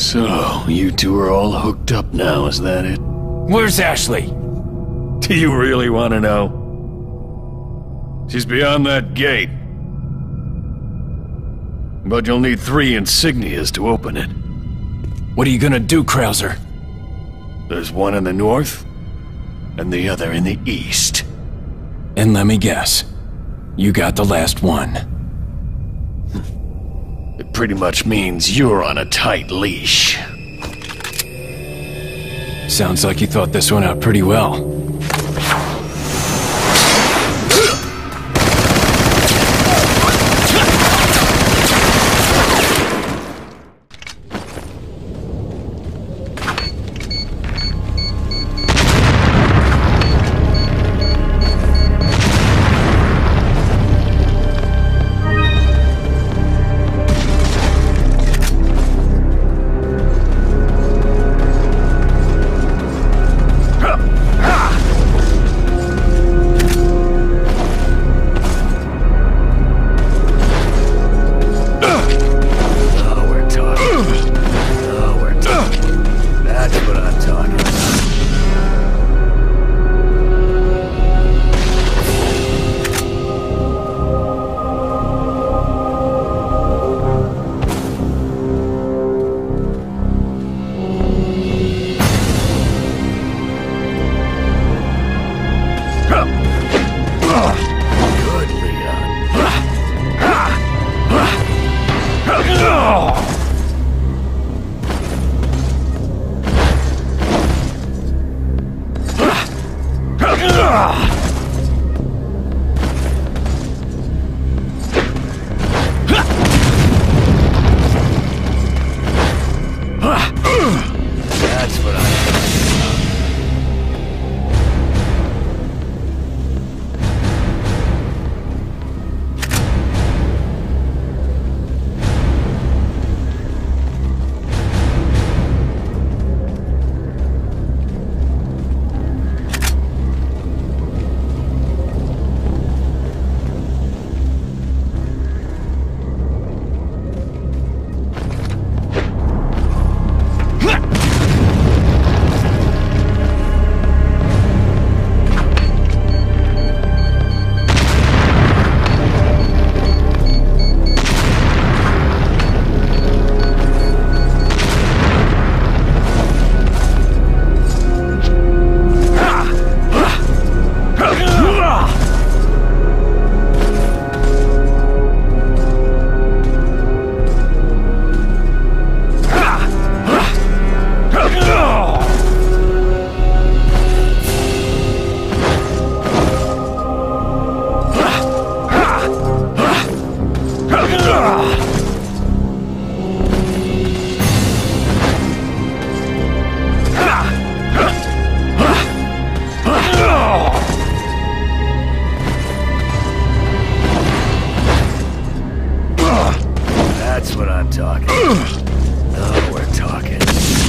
So, you two are all hooked up now, is that it? Where's Ashley? Do you really want to know? She's beyond that gate. But you'll need three insignias to open it. What are you gonna do, Krauser? There's one in the north, and the other in the east. And let me guess. You got the last one. It pretty much means you're on a tight leash. Sounds like you thought this one out pretty well. talking. oh, we're talking.